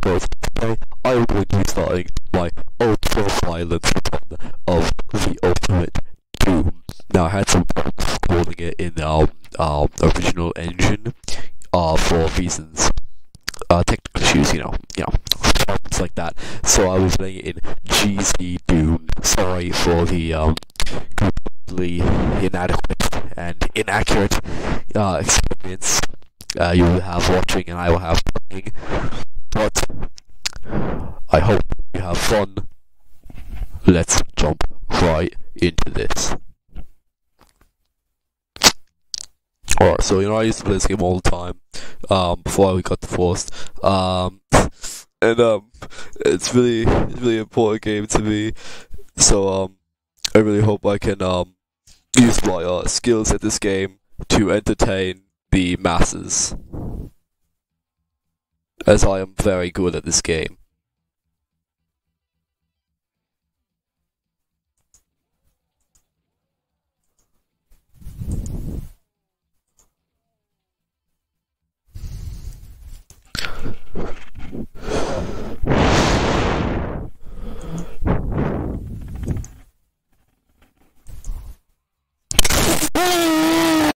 goes. Today, I to be starting my ultra violence run of the Ultimate Doom. Now, I had some problems recording it in um, um, original engine uh, for reasons, uh, technical issues, you know, you know, problems like that. So I was playing it in GZ Doom. Sorry for the um, completely inadequate and inaccurate uh, experience uh, you will have watching and I will have playing. But I hope you have fun. Let's jump right into this. Alright, so you know I used to play this game all the time, um, before we got divorced. Um, and um, it's really, really important game to me. So um, I really hope I can um use my uh, skills at this game to entertain the masses, as I am very good at this game.